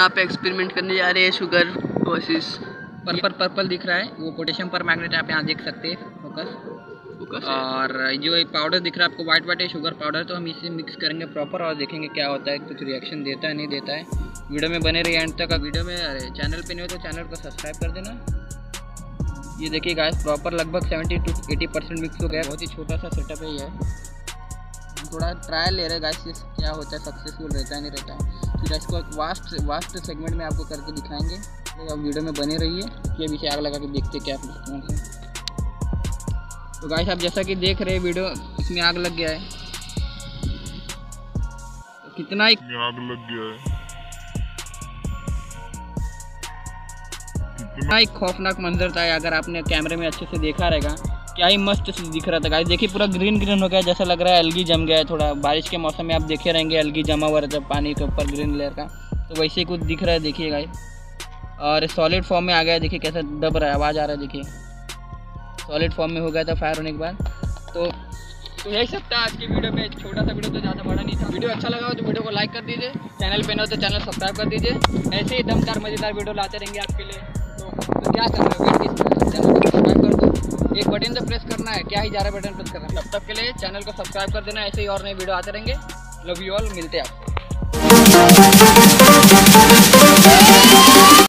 यहाँ पे एक्सपेरिमेंट करने जा रहे हैं शुगर वर्सेस पर्पल पर्पल दिख रहा है वो पोटेशियम पर मैग्नेट आप यहाँ देख सकते हैं फोकस फोकस और जो ये पाउडर दिख रहा है आपको वाइट वाइट है शुगर पाउडर तो हम इसे मिक्स करेंगे प्रॉपर और देखेंगे क्या होता है। कुछ रिएक्शन देता है नहीं देता है। वीडियो में बने रहिए एंड तक वीडियो में अरे चैनल पे नहीं हो तो चैनल को सब्सक्राइब कर देना। ये देखिए गाइस प्रॉपर लगभग 70 टू 80 परसेंट मिक्स हो गया। बहुत ही छोटा सा सेटअप है ये। थोड़ा ट्रायल ले रहे हैं गाइस क्या होता है सक्सेसफुल रहता है नहीं रहता है। फिर इसको एक वास्ट वास्ट सेगमेंट में आपको करके दिखाएँगे। तो आप वीडियो में बने रहिए कि अभी आग लगा के देखते क्या रिस्पॉन्स है। तो गाइस आप जैसा कि देख रहे हैं वीडियो इसमें आग लग गया है। तो कितना ही आग लग गया है। कितना ही खौफनाक मंजर था अगर आपने कैमरे में अच्छे से देखा रहेगा। क्या ही मस्त दिख रहा था गाइस देखिए पूरा ग्रीन ग्रीन हो गया जैसा लग रहा है अलगी जम गया है थोड़ा। बारिश के मौसम में आप देखे रहेंगे अलगी जमा हुआ रहता है पानी के ऊपर ग्रीन लेयर का। तो वैसे ही कुछ दिख रहा है देखिए गाइस और सॉलिड फॉर्म में आ गया देखिए कैसा दब रहा है आवाज़ आ रहा है देखिए। सॉलिड फॉर्म में हो गया था फायर होने के बाद। तो तो यही सब था आज की वीडियो में। छोटा सा वीडियो तो ज़्यादा बड़ा नहीं था। वीडियो अच्छा लगा हो तो वीडियो को लाइक कर दीजिए। चैनल पे न हो तो चैनल सब्सक्राइब कर दीजिए। ऐसे ही दमदार मज़ेदार वीडियो लाते रहेंगे आपके लिए। तो, तो क्या कर रहे हो? एक बटन तो प्रेस करना है। क्या ही जा रहा है बटन प्रेस करना? है तब तक के लिए चैनल को सब्सक्राइब कर देना, ऐसे ही और नए वीडियो आते रहेंगे। लव यू ऑल मिलते हैं आपको।